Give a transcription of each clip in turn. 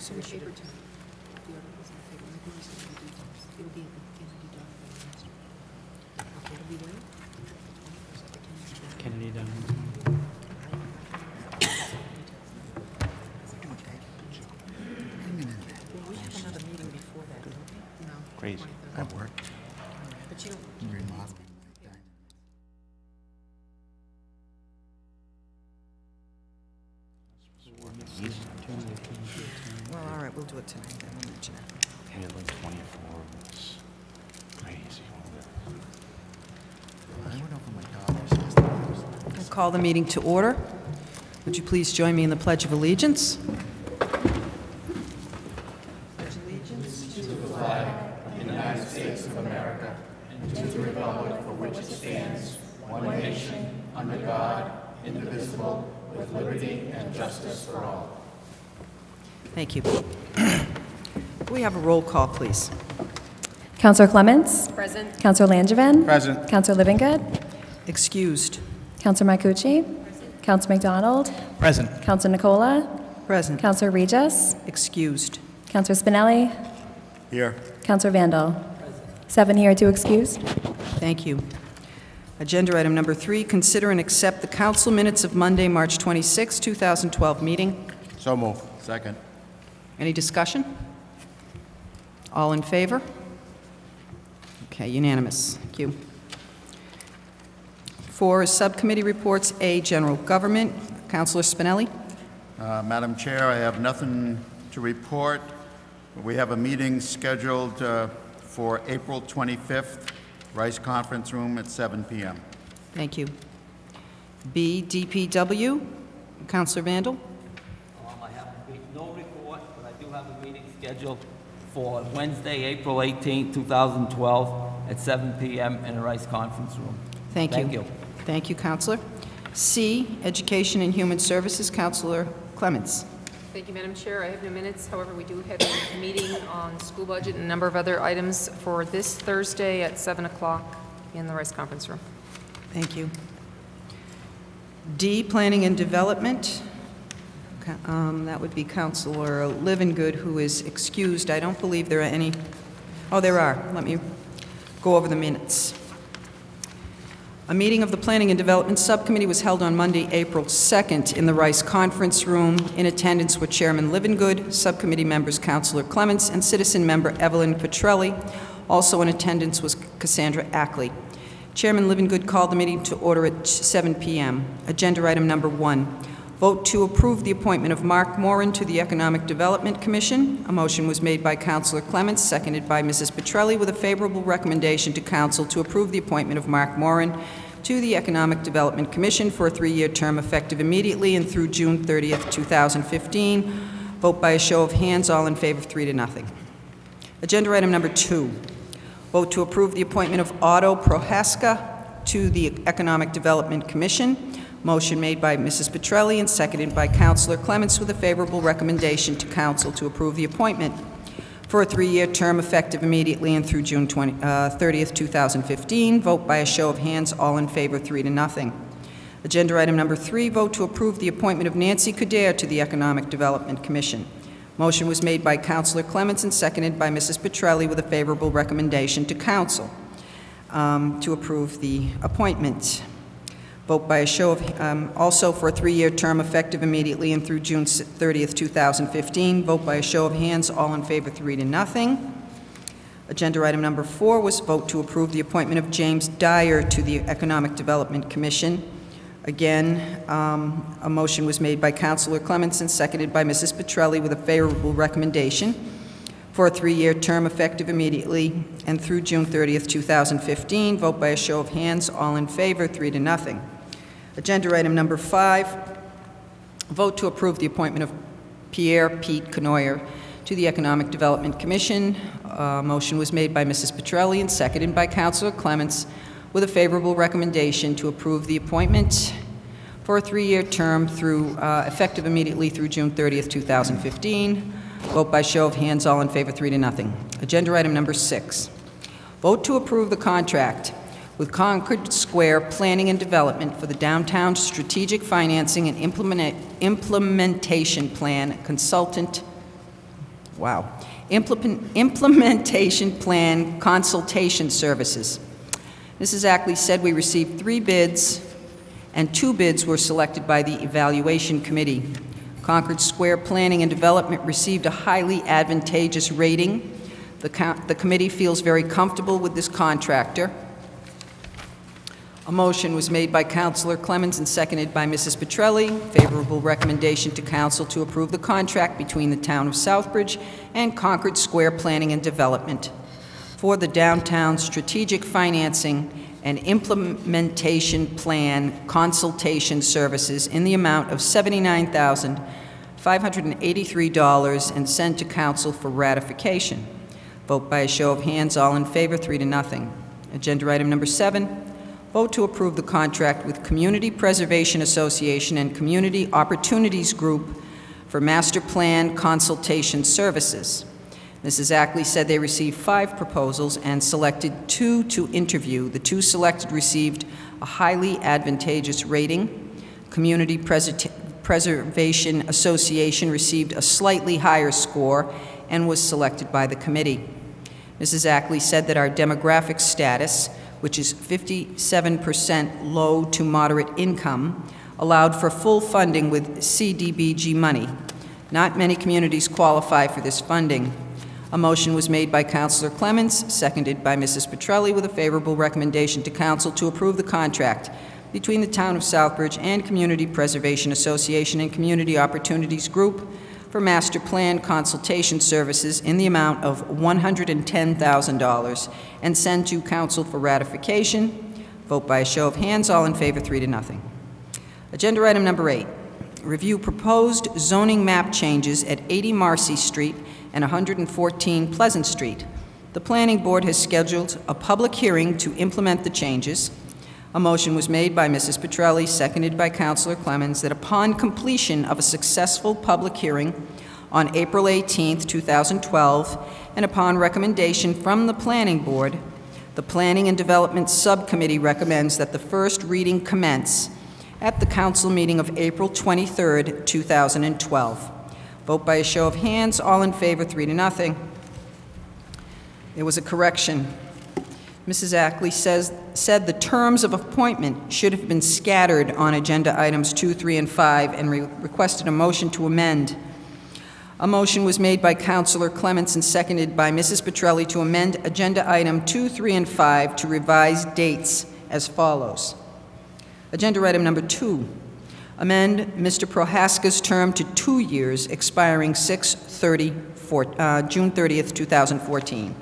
Send the details. It'll be the Kennedy down. Tonight, then we'll mention it. And it like 24, it's crazy. I went over my daughter's yesterday. I'll call the meeting to order. Would you please join me in the Pledge of Allegiance? Pledge allegiance to the Thank you. Can we have a roll call, please? Counselor Clements? Present. Counselor Langevin? Present. Counselor Livingood? Excused. Counselor Marcucci? Counselor McDonald? Present. Counselor Nicola? Present. Counselor Regis? Excused. Counselor Spinelli? Here. Counselor Vandal? Seven here, two excused. Thank you. Agenda item number three, consider and accept the council minutes of Monday, March 26, 2012 meeting. So move. Second. Any discussion? All in favor? Okay, unanimous. Thank you. For subcommittee reports. A, general government. Councilor Spinelli? Uh, Madam Chair, I have nothing to report. We have a meeting scheduled uh, for April 25th, Rice Conference Room at 7 PM. Thank you. B, DPW. Councilor Vandal? Um, I have no report, but I do have a meeting scheduled for Wednesday, April 18, 2012, at 7 PM in the Rice Conference Room. Thank you. Thank you. Thank you, Counselor. C, Education and Human Services. Counselor Clements? Thank you, Madam Chair. I have no minutes. However, we do have a meeting on school budget and a number of other items for this Thursday at 7 o'clock in the Rice Conference Room. Thank you. D, Planning and Development. Um, That would be Counselor Livingood, who is excused. I don't believe there are any, oh, there are. Let me go over the minutes. A meeting of the Planning and Development Subcommittee was held on Monday, April 2nd, in the Rice Conference Room. In attendance were Chairman Livingood, Subcommittee members Counselor Clements, and Citizen Member Evelyn Petrelli. Also in attendance was Cassandra Ackley. Chairman Livingood called the meeting to order at 7 p.m. Agenda item number one, vote to approve the appointment of Mark Morin to the Economic Development Commission. A motion was made by Councilor Clements, seconded by Mrs. Petrelli, with a favorable recommendation to council to approve the appointment of Mark Morin to the Economic Development Commission for a three-year term effective immediately and through June 30th, 2015. Vote by a show of hands, all in favor, three to nothing. Agenda item number two, vote to approve the appointment of Otto Prohaska to the Economic Development Commission. Motion made by Mrs. Petrelli and seconded by Councilor Clements with a favorable recommendation to council to approve the appointment for a three-year term effective immediately and through June 20 uh, 30th, 2015. Vote by a show of hands, all in favor, three to nothing. Agenda item number three, vote to approve the appointment of Nancy Coderre to the Economic Development Commission. Motion was made by Councilor Clements and seconded by Mrs. Petrelli with a favorable recommendation to council um, to approve the appointment. Vote by a show of, um, also for a three-year term effective immediately and through June 30th, 2015. Vote by a show of hands, all in favor, three to nothing. Agenda item number four was vote to approve the appointment of James Dyer to the Economic Development Commission. Again, um, a motion was made by Councilor Clements and seconded by Mrs. Petrelli with a favorable recommendation for a three-year term effective immediately and through June 30th, 2015. Vote by a show of hands, all in favor, three to nothing. Agenda item number five, vote to approve the appointment of Pierre Pete Cournoyer to the Economic Development Commission. Uh, Motion was made by Mrs. Petrelli and seconded by Councilor Clements with a favorable recommendation to approve the appointment for a three-year term through, uh, effective immediately through June 30th, 2015. Vote by show of hands, all in favor, three to nothing. Agenda item number six. Vote to approve the contract with Concord Square Planning and Development for the Downtown Strategic Financing and Implement- Implementation Plan Consultant wow, Implement- implementation plan consultation services. Mrs. Ackley said we received three bids, and two bids were selected by the evaluation committee. Concord Square Planning and Development received a highly advantageous rating. The the committee feels very comfortable with this contractor. A motion was made by Councilor Clements and seconded by Mrs. Petrelli. Favorable recommendation to council to approve the contract between the town of Southbridge and Concord Square Planning and Development for the downtown strategic financing and implementation plan consultation services in the amount of $79,583 and sent to council for ratification. Vote by a show of hands, all in favor, three to nothing. Agenda item number seven, vote to approve the contract with Community Preservation Association and Community Opportunities Group for master plan consultation services. Mrs. Ackley said they received five proposals and selected two to interview. The two selected received a highly advantageous rating. Community Presi- Preservation Association received a slightly higher score and was selected by the committee. Mrs. Ackley said that our demographic status, which is 57% low to moderate income, allowed for full funding with CDBG money. Not many communities qualify for this funding. A motion was made by Councilor Clements, seconded by Mrs. Petrelli, with a favorable recommendation to council to approve the contract between the Town of Southbridge and Community Preservation Association and Community Opportunities Group for master plan consultation services in the amount of $110,000 and send to council for ratification. Vote by a show of hands, all in favor, three to nothing. Agenda item number eight, review proposed zoning map changes at 80 Marcy Street and 114 Pleasant Street. The Planning Board has scheduled a public hearing to implement the changes. A motion was made by Mrs. Petrelli, seconded by Councilor Clements, that upon completion of a successful public hearing on April 18, 2012, and upon recommendation from the Planning Board, the Planning and Development Subcommittee recommends that the first reading commence at the council meeting of April 23, 2012. Vote by a show of hands, all in favor, three to nothing. There was a correction. Mrs. Ackley says, said the terms of appointment should have been scattered on agenda items two, three, and five, and re- requested a motion to amend. A motion was made by Councilor Clements and seconded by Mrs. Petrelli to amend agenda item two, three, and five to revise dates as follows. Agenda item number two, amend Mr. Prohaska's term to two years expiring 6/30, four- uh, June 30th, 2014.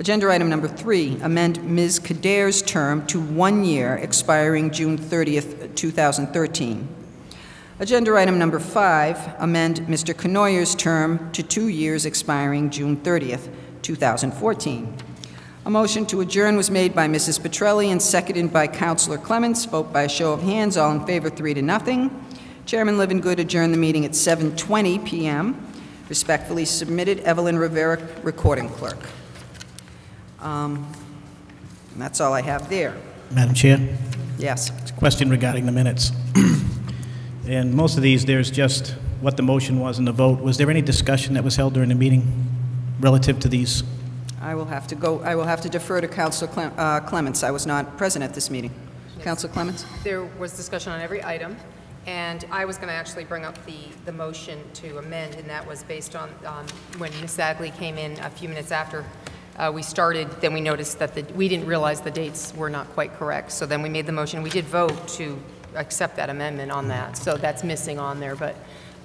Agenda item number three, amend Ms. Coderre's term to one year expiring June 30th, 2013. Agenda item number five, amend Mr. Cournoyer's term to two years expiring June 30th, 2014. A motion to adjourn was made by Mrs. Petrelli and seconded by Councilor Clements. Vote by a show of hands, all in favor, three to nothing. Chairman Livingood adjourned the meeting at 7:20 PM. Respectfully submitted, Evelyn Rivera, Recording Clerk. Um, and That's all I have there. Madam Chair, Yes. it's a question regarding the minutes. And most of these, there's just what the motion was and the vote. Was there any discussion that was held during the meeting relative to these? I will have to go, I will have to defer to Councilor Clem- uh, Clements. I was not present at this meeting. Councilor Clements? There was discussion on every item, and I was going to actually bring up the, the motion to amend, and that was based on, um, when Ms. Ackley came in a few minutes after uh, we started, then we noticed that the, we didn't realize the dates were not quite correct, so then we made the motion. We did vote to accept that amendment on that, so that's missing on there, but,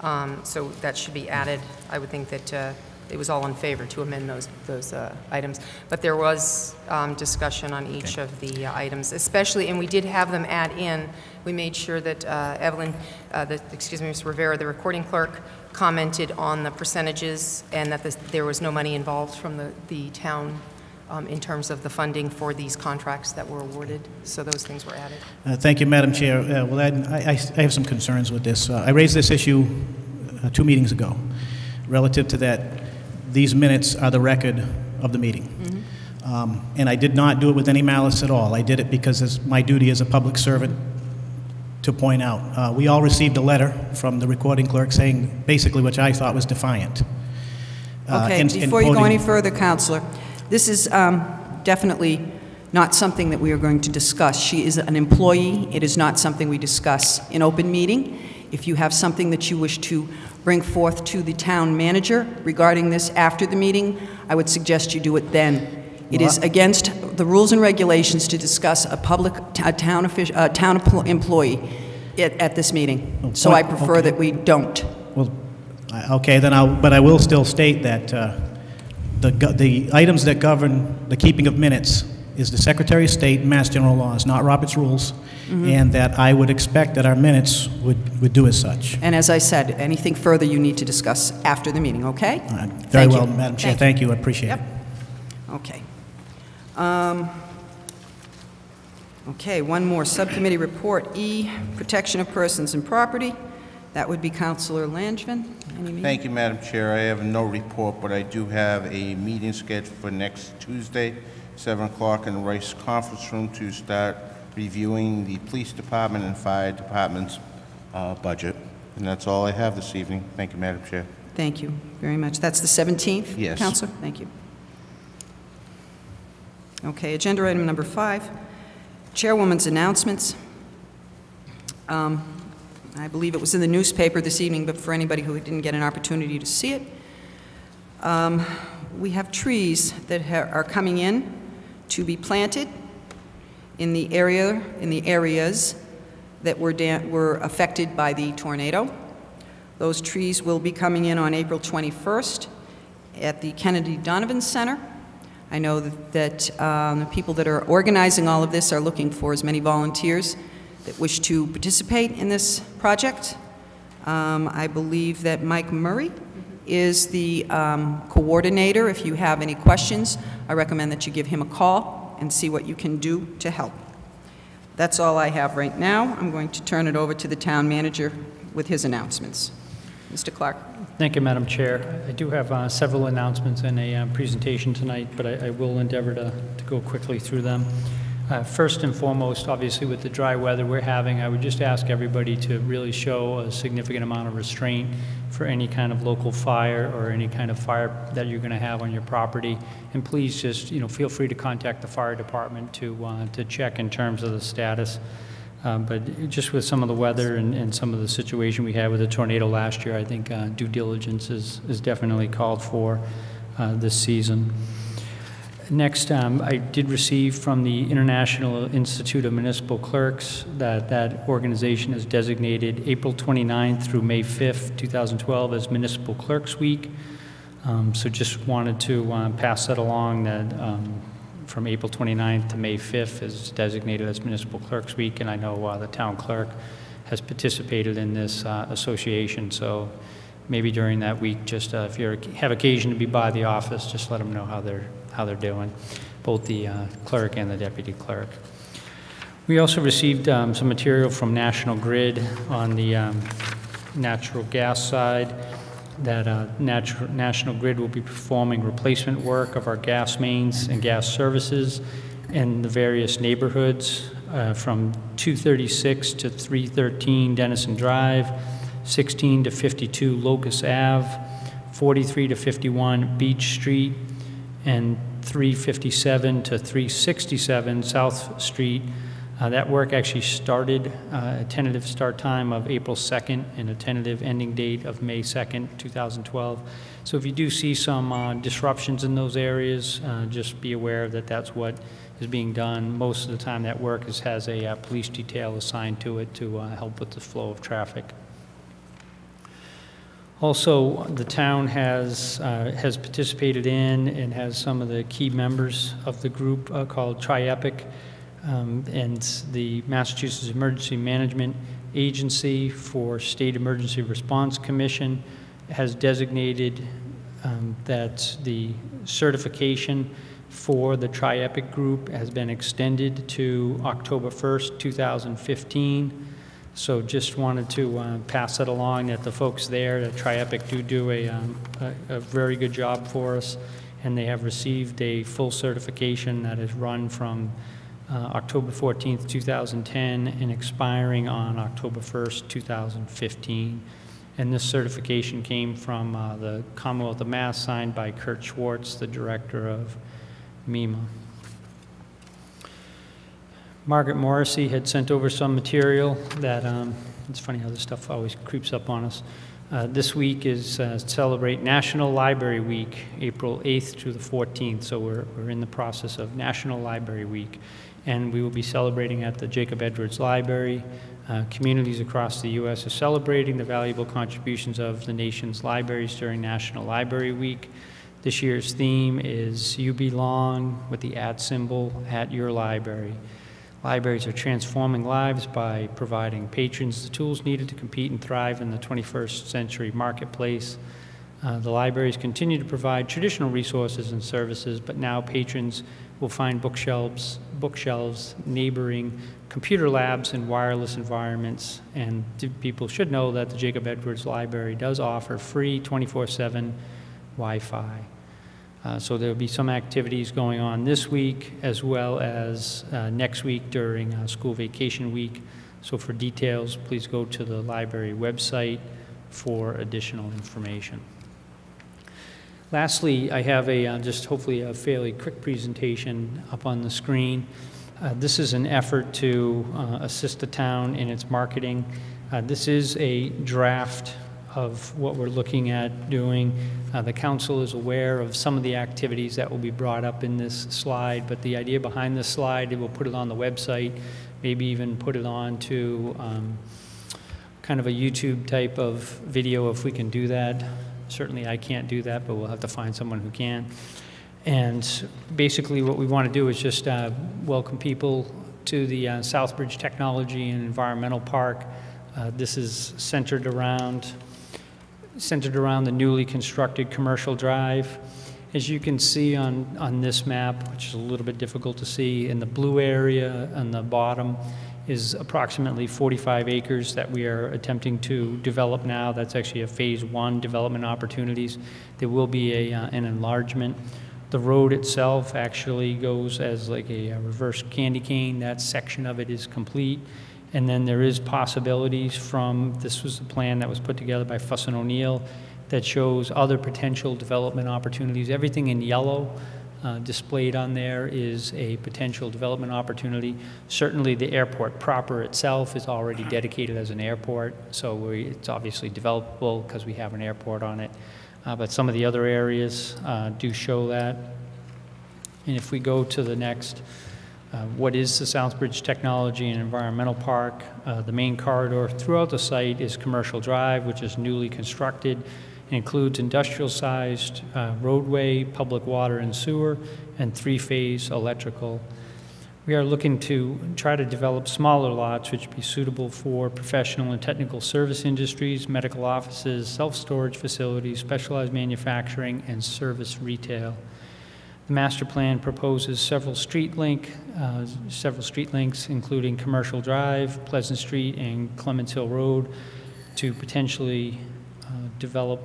um, so that should be added. I would think that uh, it was all in favor to amend those, those uh, items. But there was um, discussion on each of the uh, items, especially, and we did have them add in, we made sure that uh, Evelyn, uh, the- excuse me, Ms. Rivera, the recording clerk, commented on the percentages and that this- there was no money involved from the, the town um, in terms of the funding for these contracts that were awarded. So those things were added. Uh, Thank you, Madam Chair. Uh, Well, I I I have some concerns with this. Uh, I raised this issue uh, two meetings ago, relative to that, these minutes are the record of the meeting. Um, And I did not do it with any malice at all. I did it because it's my duty as a public servant to point out. Uh, We all received a letter from the recording clerk saying basically which I thought was defiant. uh, Okay, in before you go any further, Counselor, this is um, definitely not something that we are going to discuss. She is an employee. It is not something we discuss in open meeting. If you have something that you wish to bring forth to the town manager regarding this after the meeting, I would suggest you do it then. It is against the rules and regulations to discuss a public, a town official, a town employee at, at this meeting. So I prefer okay. that we don't. Well, okay, then I'll, but I will still state that uh, the, the items that govern the keeping of minutes is the Secretary of State Mass General laws, not Robert's rules, and that I would expect that our minutes would, would do as such. And as I said, anything further you need to discuss after the meeting, okay? Very Thank well, you. Madam Chair, Thank thank you, I appreciate Yep. it. Okay. Um, Okay, one more, Subcommittee Report E, Protection of Persons and Property. That would be Counselor Langevin. Thank you, Madam Chair. I have no report, but I do have a meeting scheduled for next Tuesday, 7 o'clock in the Rice Conference Room to start reviewing the Police Department and Fire Department's uh, budget. And that's all I have this evening. Thank you, Madam Chair. Thank you very much. That's the 17th? Yes. Counselor, thank you. Okay, agenda item number five, Chairwoman's announcements. Um, I believe it was in the newspaper this evening, but for anybody who didn't get an opportunity to see it, um, we have trees that ha- are coming in to be planted in the area, in the areas that were were affected by the tornado. Those trees will be coming in on April 21st at the Kennedy Donovan Center. I know that- that um, the people that are organizing all of this are looking for as many volunteers that wish to participate in this project. Um, I believe that Mike Murray is the um, coordinator. If you have any questions, I recommend that you give him a call and see what you can do to help. That's all I have right now. I'm going to turn it over to the town manager with his announcements. Mr. Clark. Thank you, Madam Chair. I do have uh, several announcements and a uh, presentation tonight, but I I will endeavor to to go quickly through them. Uh, First and foremost, obviously with the dry weather we're having, I would just ask everybody to really show a significant amount of restraint for any kind of local fire or any kind of fire that you're going to have on your property. And please just, you know, feel free to contact the fire department to, uh, to check in terms of the status. Um, But just with some of the weather and, and some of the situation we had with the tornado last year, I think uh, due diligence is, is definitely called for uh, this season. Next, um, I did receive from the International Institute of Municipal Clerks that that organization has designated April 29th through May 5th, 2012 as Municipal Clerks Week. Um, So just wanted to uh, pass that along, that um, from April 29th to May 5th is designated as Municipal Clerks Week, and I know uh, the town clerk has participated in this uh, association, so maybe during that week, just uh, if you have occasion to be by the office, just let them know how they're, how they're doing, both the uh, clerk and the deputy clerk. We also received um, some material from National Grid on the um, natural gas side, that uh, National Grid will be performing replacement work of our gas mains and gas services in the various neighborhoods uh, from 236 to 313 Dennison Drive, 16 to 52 Locust Ave, 43 to 51 Beach Street, and 357 to 367 South Street. Uh, That work actually started, uh, a tentative start time of April 2nd and a tentative ending date of May 2nd, 2012. So if you do see some uh, disruptions in those areas, uh, just be aware that that's what is being done. Most of the time, that work is, has a uh, police detail assigned to it to uh, help with the flow of traffic. Also, the town has, uh, has participated in and has some of the key members of the group uh, called TriEpic, um, and the Massachusetts Emergency Management Agency for State Emergency Response Commission has designated um, that the certification for the TriEpic group has been extended to October 1st, 2015. So just wanted to uh, pass that along, that the folks there at TriEpic do do a, um, a, a very good job for us, and they have received a full certification that is run from uh, October 14th, 2010, and expiring on October 1st, 2015. And this certification came from uh, the Commonwealth of Mass, signed by Kurt Schwartz, the director of MEMA. Margaret Morrissey had sent over some material that, um, it's funny how this stuff always creeps up on us. Uh, This week is uh, celebrate National Library Week, April 8th through the 14th, so we're, we're in the process of National Library Week. And we will be celebrating at the Jacob Edwards Library. Uh, Communities across the U.S. are celebrating the valuable contributions of the nation's libraries during National Library Week. This year's theme is You Belong with the at symbol at your library. Libraries are transforming lives by providing patrons the tools needed to compete and thrive in the 21st century marketplace. Uh, the libraries continue to provide traditional resources and services, but now patrons will find bookshelves, bookshelves neighboring computer labs and wireless environments. And people should know that the Jacob Edwards Library does offer free 24/7 Wi-Fi. Uh, So there'll be some activities going on this week as well as uh, next week during uh, school vacation week. So for details, please go to the library website for additional information. Lastly, I have a, uh, just hopefully a fairly quick presentation up on the screen. Uh, This is an effort to uh, assist the town in its marketing. Uh, This is a draft of what we're looking at doing. Uh, The council is aware of some of the activities that will be brought up in this slide, but the idea behind this slide, we'll put it on the website, maybe even put it on to um, kind of a YouTube type of video if we can do that. Certainly I can't do that, but we'll have to find someone who can. And basically what we want to do is just uh, welcome people to the uh, Southbridge Technology and Environmental Park. Uh, This is centered around, centered around the newly constructed Commercial Drive. As you can see on, on this map, which is a little bit difficult to see, in the blue area on the bottom is approximately 45 acres that we are attempting to develop now. That's actually a Phase 1 development opportunities. There will be a, uh, an enlargement. The road itself actually goes as like a uh, reverse candy cane. That section of it is complete. And then there is possibilities from, this was the plan that was put together by Fuss and O'Neill that shows other potential development opportunities. Everything in yellow uh, displayed on there is a potential development opportunity. Certainly, the airport proper itself is already dedicated as an airport, so we, it's obviously developable because we have an airport on it. Uh, But some of the other areas uh, do show that. And if we go to the next, uh, what is the Southbridge Technology and Environmental Park? Uh, The main corridor throughout the site is Commercial Drive, which is newly constructed. Includes industrial-sized uh, roadway, public water and sewer, and three-phase electrical. We are looking to try to develop smaller lots which would be suitable for professional and technical service industries, medical offices, self-storage facilities, specialized manufacturing, and service retail. The master plan proposes several street link, uh, several street links, including Commercial Drive, Pleasant Street, and Clements Hill Road, to potentially uh, develop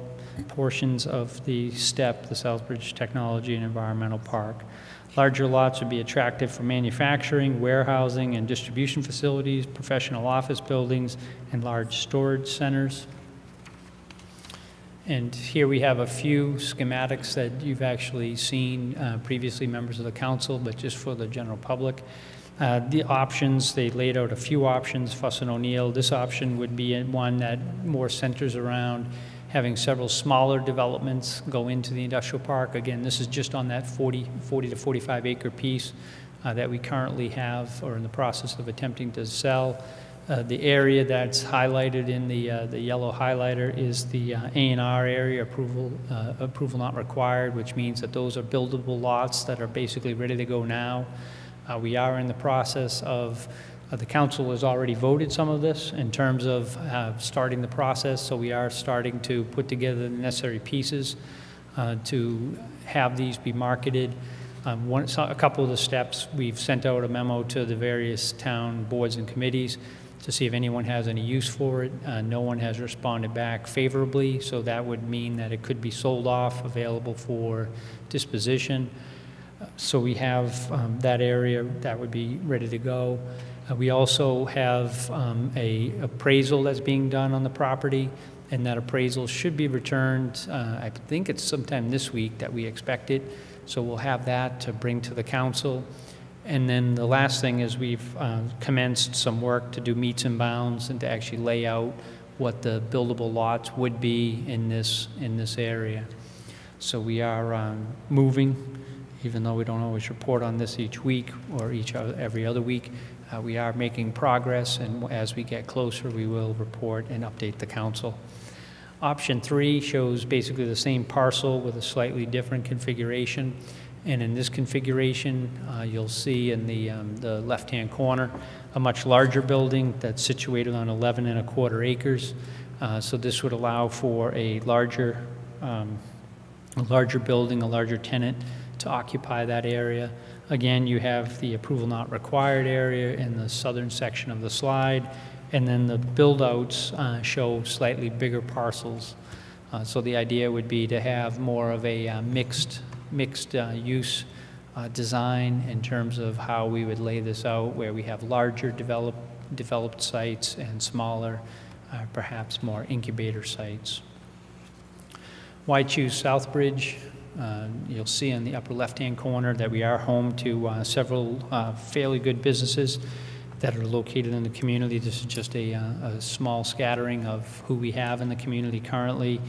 portions of the STEP, the Southbridge Technology and Environmental Park. Larger lots would be attractive for manufacturing, warehousing, and distribution facilities, professional office buildings, and large storage centers. And here we have a few schematics that you've actually seen uh, previously, members of the council, but just for the general public. Uh, The options, they laid out a few options, Fuss and O'Neill. This option would be one that more centers around having several smaller developments go into the industrial park. Again, this is just on that 40, 40 to 45 acre piece uh, that we currently have or in the process of attempting to sell. Uh, The area that's highlighted in the, uh, the yellow highlighter is the uh, A and R area, approval, uh, approval not required, which means that those are buildable lots that are basically ready to go now. Uh, We are in the process of, uh, the council has already voted some of this in terms of uh, starting the process, so we are starting to put together the necessary pieces uh, to have these be marketed. Um, One, so- a couple of the steps, we've sent out a memo to the various town boards and committees to see if anyone has any use for it. Uh, No one has responded back favorably, so that would mean that it could be sold off, available for disposition. So we have um, that area that would be ready to go. Uh, We also have um, a appraisal that's being done on the property, and that appraisal should be returned, uh, I think it's sometime this week that we expect it, so we'll have that to bring to the council. And then the last thing is we've uh, commenced some work to do meets and bounds and to actually lay out what the buildable lots would be in this, in this area. So we are um, moving, even though we don't always report on this each week or each, other- every other week. uh, We are making progress, and as we get closer, we will report and update the council. Option three shows basically the same parcel with a slightly different configuration. And in this configuration, uh, you'll see in the, um, the left-hand corner, a much larger building that's situated on 11 and a quarter acres. Uh, So this would allow for a larger, um, a larger building, a larger tenant to occupy that area. Again, you have the approval not required area in the southern section of the slide, and then the build-outs uh, show slightly bigger parcels. Uh, So the idea would be to have more of a uh, mixed, mixed uh, use uh, design in terms of how we would lay this out, where we have larger developed, developed sites and smaller, uh, perhaps more incubator sites. Why choose Southbridge? Uh, You'll see in the upper left-hand corner that we are home to uh, several uh, fairly good businesses that are located in the community. This is just a, uh, a small scattering of who we have in the community currently.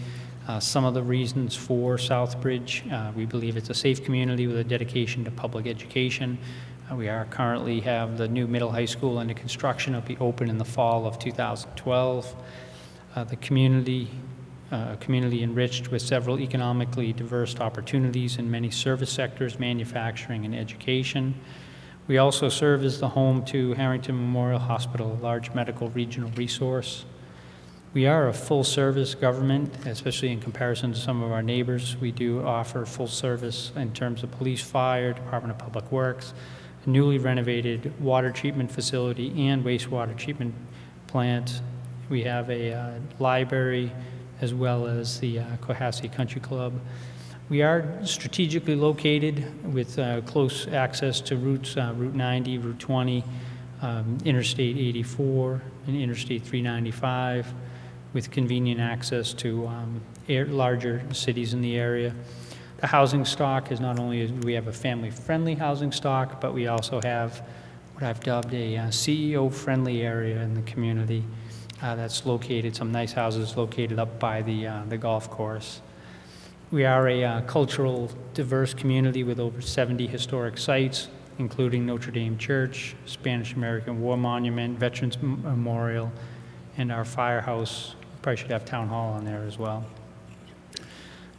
Uh, Some of the reasons for Southbridge, we believe it's a safe community with a dedication to public education. We are currently have the new middle high school under construction. It'll be open in the fall of 2012. Uh, The community, a community enriched with several economically diverse opportunities in many service sectors, manufacturing, and education. We also serve as the home to Harrington Memorial Hospital, a large medical regional resource. We are a full-service government, especially in comparison to some of our neighbors. We do offer full service in terms of police, fire, Department of Public Works, a newly renovated water treatment facility and wastewater treatment plant. We have a uh, library as well as the uh, Cohasse Country Club. We are strategically located with uh, close access to routes, uh, Route 90, Route 20, um, Interstate 84, and Interstate 395, with convenient access to um, air- larger cities in the area. The housing stock is not only, we have a family-friendly housing stock, but we also have what I've dubbed a uh, CEO-friendly area in the community uh, that's located, some nice houses located up by the, uh, the golf course. We are a uh, cultural, diverse community with over 70 historic sites, including Notre Dame Church, Spanish-American War Monument, Veterans Memorial, and our firehouse. Probably should have Town Hall on there as well.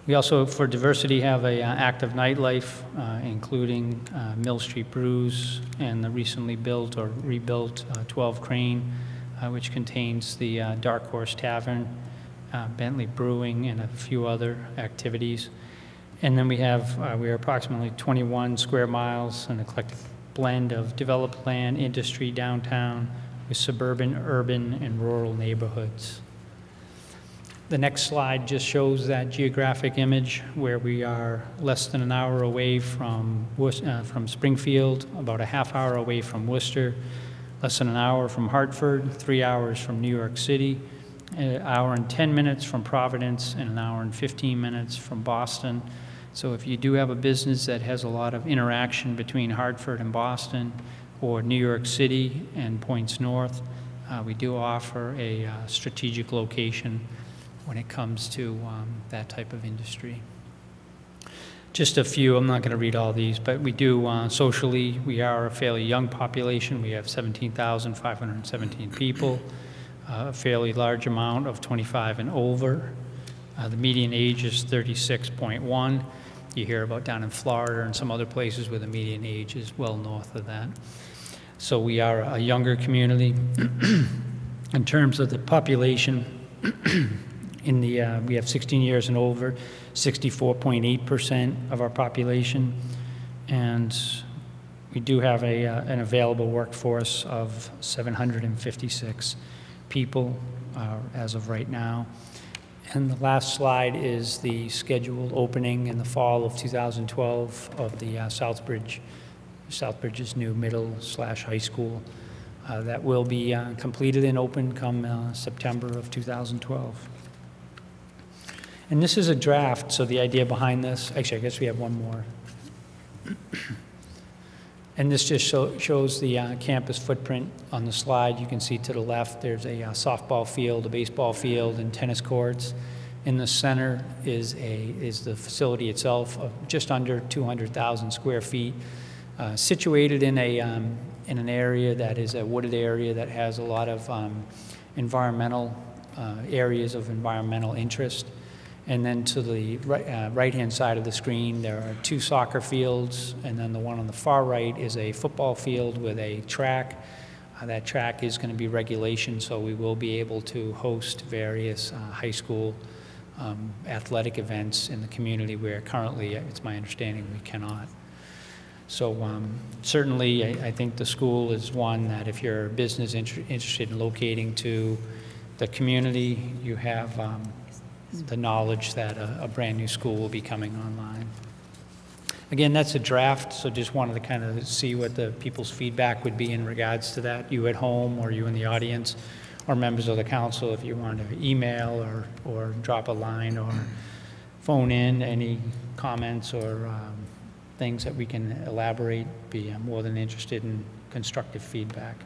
We also, for diversity, have a uh, active nightlife, uh, including uh, Mill Street Brews and the recently built or rebuilt uh, 12 Crane, uh, which contains the uh, Dark Horse Tavern, uh, Bentley Brewing, and a few other activities. And then we have, uh, we are approximately 21 square miles, an eclectic blend of developed land, industry, downtown, with suburban, urban, and rural neighborhoods. The next slide just shows that geographic image where we are less than an hour away from, uh, from Springfield, about a half hour away from Worcester, less than an hour from Hartford, three hours from New York City, an hour and 10 minutes from Providence, and an hour and 15 minutes from Boston. So if you do have a business that has a lot of interaction between Hartford and Boston, or New York City and points north, uh, we do offer a uh, strategic location when it comes to um, that type of industry. Just a few, I'm not going to read all these, but we do uh, socially, we are a fairly young population. We have 17,517 people, uh, a fairly large amount of 25 and over. Uh, The median age is 36.1. You hear about down in Florida and some other places where the median age is well north of that. So we are a younger community. In terms of the population, in the, uh, we have 16 years and over, 64.8% of our population. And we do have a, uh, an available workforce of 756 people uh, as of right now. And the last slide is the scheduled opening in the fall of 2012 of the uh, Southbridge, Southbridge's new middle slash high school. uh, That will be uh, completed and open come uh, September of 2012. And this is a draft, so the idea behind this, actually, I guess we have one more. And this just show- shows the uh, campus footprint on the slide. You can see to the left, there's a uh, softball field, a baseball field, and tennis courts. In the center is a, is the facility itself of just under 200,000 square feet, uh, situated in a, um, in an area that is a wooded area that has a lot of um, environmental, uh, areas of environmental interest. And then to the right, uh, right-hand side of the screen, there are two soccer fields, and then the one on the far right is a football field with a track. Uh, that track is going to be regulation, so we will be able to host various uh, high school um, athletic events in the community where currently, it's my understanding, we cannot. So um, certainly, I, I think the school is one that if you're a business inter- interested in locating to the community, you have um, the knowledge that a, a brand-new school will be coming online. Again, that's a draft, so just wanted to kind of see what the people's feedback would be in regards to that, you at home or you in the audience, or members of the council, if you want to email or, or drop a line or phone in any comments or um, things that we can elaborate, be uh, more than interested in constructive feedback.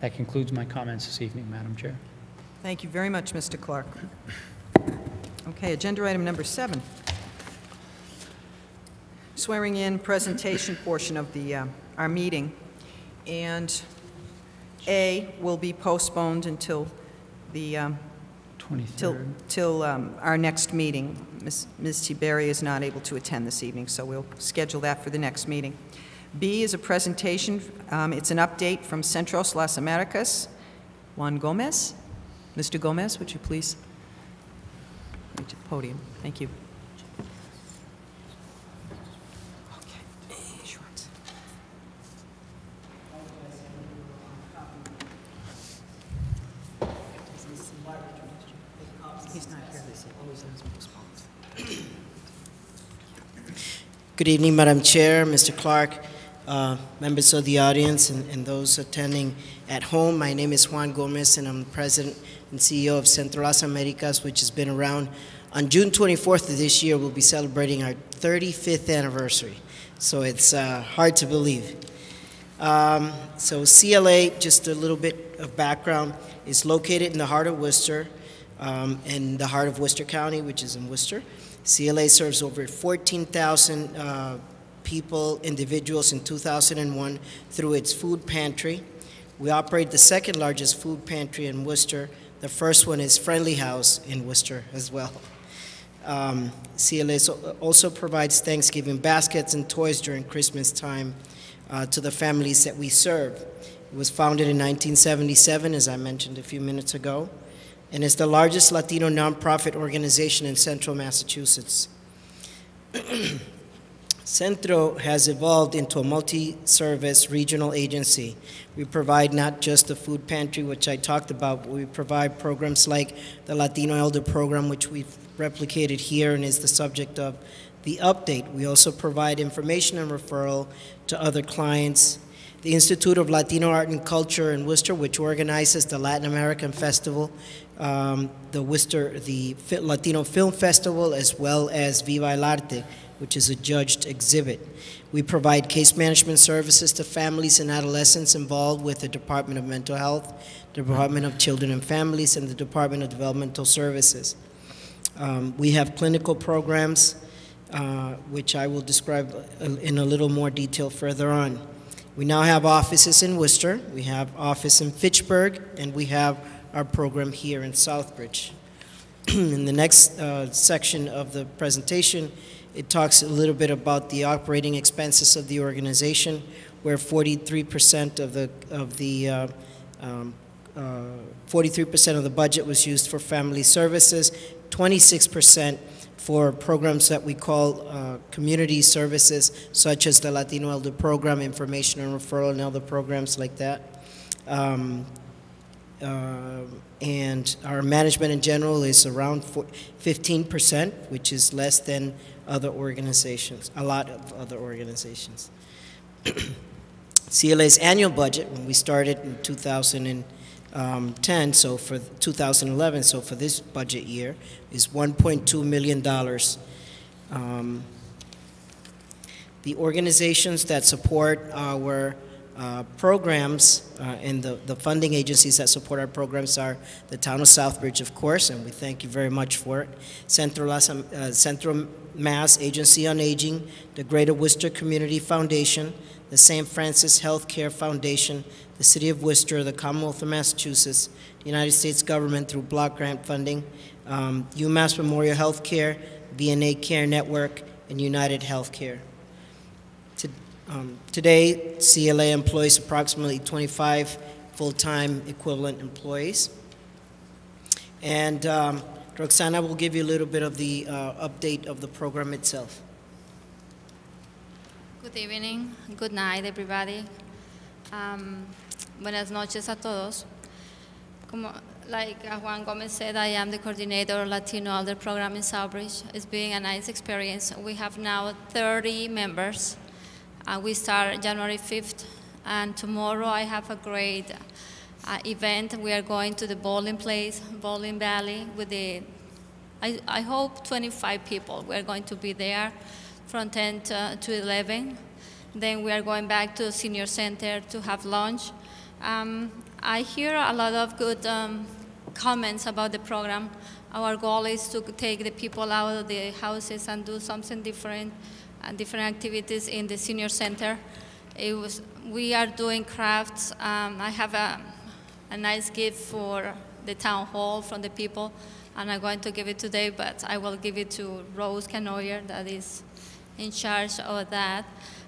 That concludes my comments this evening, Madam Chair. Thank you very much, Mr. Clark. Okay, agenda item number seven. Swearing in presentation portion of the, uh, our meeting. And A will be postponed until the, um, till, 23rd. till um, our next meeting. Ms. Ms. Tiberri is not able to attend this evening, so we'll schedule that for the next meeting. B is a presentation, um, it's an update from Centros Las Americas. Juan Gomez? Mr. Gomez, would you please? Right to the podium. Thank you. Okay. Schwartz. He's not here this evening. Always has postponed. Good evening, Madam Chair, Mr. Clark, uh, members of the audience, and and those attending at home. My name is Juan Gomez, and I'm the President and CEO of Centro Las Americas, which has been around. On June 24th of this year, we'll be celebrating our 35th anniversary, so it's uh, hard to believe. Um, So CLA, just a little bit of background, is located in the heart of Worcester, um, in the heart of Worcester County, which is in Worcester. CLA serves over 14,000 uh, people, individuals in 2001 through its food pantry. We operate the second largest food pantry in Worcester. The first one is Friendly House in Worcester as well. Um, also provides Thanksgiving baskets and toys during Christmas time uh, to the families that we serve. It was founded in 1977, as I mentioned a few minutes ago, and is the largest Latino nonprofit organization in central Massachusetts. Centro has evolved into a multi-service regional agency. We provide not just the food pantry, which I talked about, but we provide programs like the Latino Elder Program, which we've replicated here and is the subject of the update. We also provide information and referral to other clients. The Institute of Latino Art and Culture in Worcester, which organizes the Latin American Festival, um, the Worcester, the Latino Film Festival, as well as Viva el Arte, which is a judged exhibit. We provide case management services to families and adolescents involved with the Department of Mental Health, the Department of Children and Families, and the Department of Developmental Services. Um, we have clinical programs, uh, which I will describe uh, in a little more detail further on. We now have offices in Worcester, we have office in Fitchburg, and we have our program here in Southbridge. in the next uh, section of the presentation, it talks a little bit about the operating expenses of the organization, where 43% of the of the uh, um, uh, 43% of the budget was used for family services, 26% for programs that we call uh, community services, such as the Latino Elder Program, information and referral, and other programs like that. Um, uh, and our management in general is around 15%, which is less than other organizations, a lot of other organizations. CLA's annual budget, when we started in 2000 and um, 10, so for 2011, so for this budget year, is $1.2 million. Um, The organizations that support our uh, programs uh, and the, the funding agencies that support our programs are the Town of Southbridge, of course, and we thank you very much for it. Central, uh, Central Mass Agency on Aging, the Greater Worcester Community Foundation, the St. Francis Healthcare Foundation, the City of Worcester, the Commonwealth of Massachusetts, the United States government through block grant funding, um, UMass Memorial Healthcare, VNA Care Network, and United Healthcare. To- um, Today, CLA employs approximately 25 full-time equivalent employees. And um, Roxana will give you a little bit of the uh, update of the program itself. Good evening, good night, everybody. Um, buenas noches a todos. Como, like uh, Juan Gomez said, I am the coordinator of Latino Elder Program in Southbridge. It's been a nice experience. We have now 30 members. Uh, we start January 5th, and tomorrow I have a great uh, event. We are going to the bowling place, Bowling Valley, with the, I, I hope 25 people. We're going to be there from 10 to, to 11. Then we are going back to senior center to have lunch. Um, I hear a lot of good um, comments about the program. Our goal is to take the people out of the houses and do something different, and different activities in the senior center. It was, we are doing crafts. Um, I have a, a nice gift for the town hall from the people, and I'm going to give it today, but I will give it to Rose Cournoyer, that is in charge of that.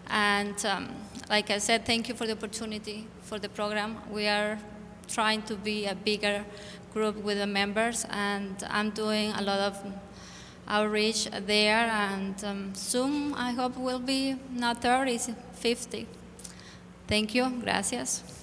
And um, like I said, thank you for the opportunity for the program. We are trying to be a bigger group with the members, and I'm doing a lot of outreach there. And um, soon, I hope we'll be not 30, 50. Thank you. Gracias.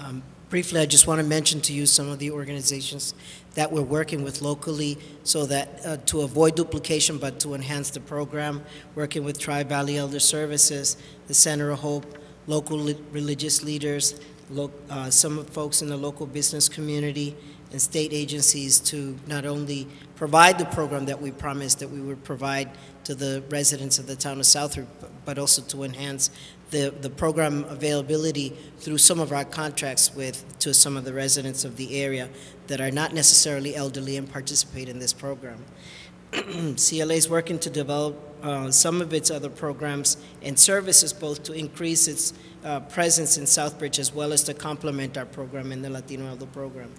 Um, Briefly, I just want to mention to you some of the organizations that we're working with locally so that, uh, to avoid duplication, but to enhance the program, working with Tri-Valley Elder Services, the Center of Hope, local li- religious leaders, lo- uh, some folks in the local business community, and state agencies to not only provide the program that we promised that we would provide to the residents of the town of Southbridge, but also to enhance the, the program availability through some of our contracts with, to some of the residents of the area that are not necessarily elderly and participate in this program. CLA is working to develop uh, some of its other programs and services both to increase its uh, presence in Southbridge as well as to complement our program in the Latino Elder Program.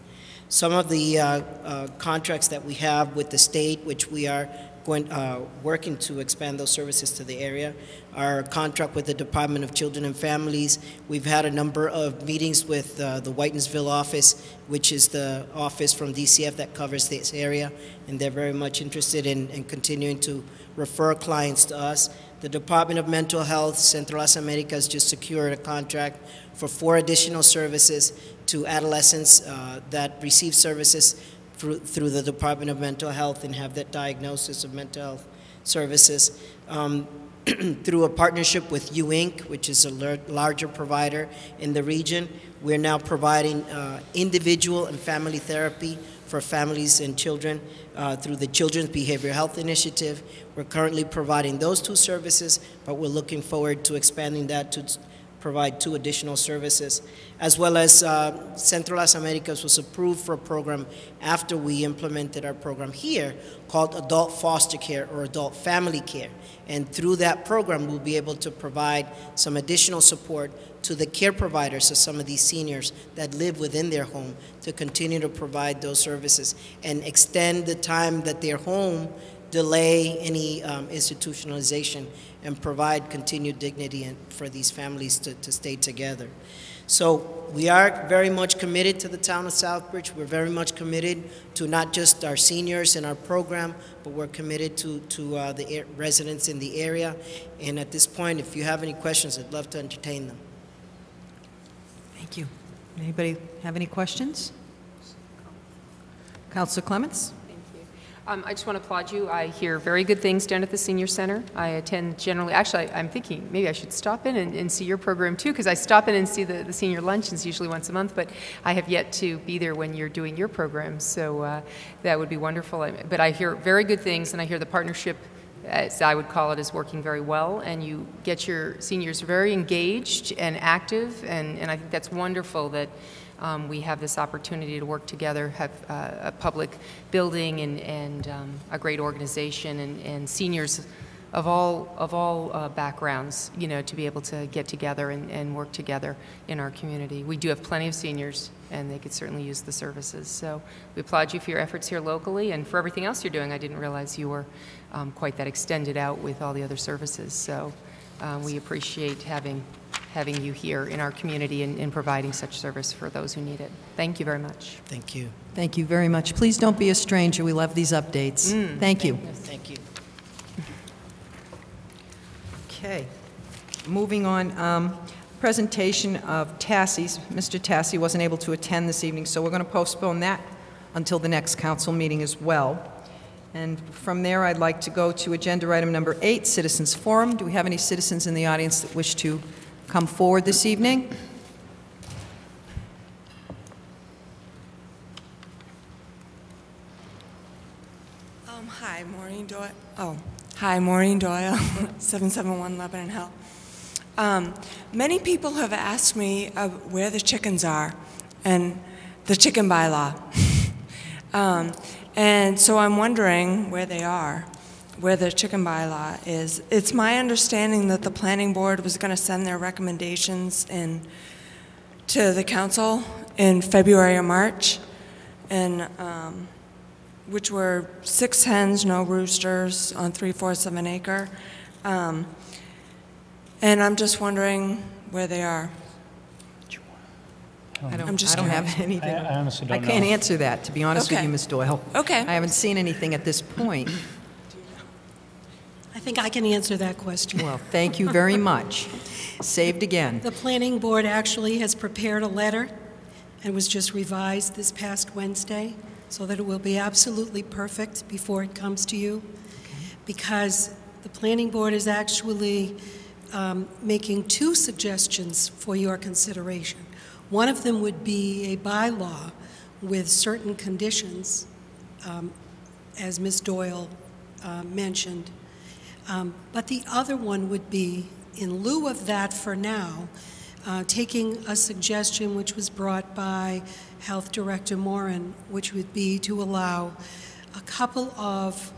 Some of the uh, uh, contracts that we have with the state, which we are going, uh, working to expand those services to the area, our contract with the Department of Children and Families. We've had a number of meetings with uh, the Whitinsville office, which is the office from DCF that covers this area, and they're very much interested in, in continuing to refer clients to us. The Department of Mental Health, Centro Las Americas just secured a contract for four additional services to adolescents uh, that receive services through, through the Department of Mental Health and have that diagnosis of mental health services. Um, through a partnership with You Inc., which is a lar- larger provider in the region, we're now providing uh, individual and family therapy for families and children uh, through the Children's Behavioral Health Initiative. We're currently providing those two services, but we're looking forward to expanding that to provide two additional services, as well as uh, Centro Las Americas was approved for a program after we implemented our program here called Adult Foster Care or Adult Family Care. And through that program, we'll be able to provide some additional support to the care providers of some of these seniors that live within their home to continue to provide those services and extend the time that they're home delay any um, institutionalization and provide continued dignity and for these families to, to stay together. So we are very much committed to the town of Southbridge. We're very much committed to not just our seniors in our program, but we're committed to, to uh, the residents in the area. And at this point, if you have any questions, I'd love to entertain them. Thank you. Anybody have any questions? Counselor Clements? Um, I just want to applaud you. I hear very good things down at the senior center. I attend generally, actually, I- I'm thinking maybe I should stop in and, and see your program too, because I stop in and see the, the senior luncheons usually once a month, but I have yet to be there when you're doing your program, so uh, that would be wonderful. I- But I hear very good things, and I hear the partnership, as I would call it, is working very well, and you get your seniors very engaged and active, and, and I think that's wonderful that um, we have this opportunity to work together, have uh, a public building and, and um, a great organization, and, and seniors of all, of all uh, backgrounds, you know, to be able to get together and, and work together in our community. We do have plenty of seniors, and they could certainly use the services. So we applaud you for your efforts here locally and for everything else you're doing. I didn't realize you were um, quite that extended out with all the other services. So uh, we appreciate having, having you here in our community and, and providing such service for those who need it. Thank you very much. Thank you. Thank you very much. Please don't be a stranger. We love these updates. Thank you. Thank you. Okay. Moving on, um, presentation of Tasse's. Mr. Tassie wasn't able to attend this evening, so we're going to postpone that until the next council meeting as well. And from there, I'd like to go to agenda item number eight, Citizens Forum. Do we have any citizens in the audience that wish to come forward this evening? Um, hi, Maureen Doyle. Oh, hi, Maureen Doyle, 771 Lebanon Hill. Um, many people have asked me uh, where the chickens are and the chicken bylaw. um, and so I'm wondering where they are, where the chicken bylaw is. It's my understanding that the planning board was going to send their recommendations in to the council in February or March. And um, which were six hens, no roosters, on three-fourths of an acre. Um, And I'm just wondering where they are. I don't, I'm just I don't have anything. I- I honestly don't can't know. answer that, to be honest with you, Ms. Doyle. Okay. I haven't seen anything at this point. I think I can answer that question. Well, thank you very much. Saved again. The planning board actually has prepared a letter and was just revised this past Wednesday so that it will be absolutely perfect before it comes to you. Because the planning board is actually um, making two suggestions for your consideration. One of them would be a bylaw with certain conditions, um, as Ms. Doyle uh, mentioned. Um, But the other one would be, in lieu of that for now, uh, taking a suggestion which was brought by Health Director Moran, which would be to allow a couple of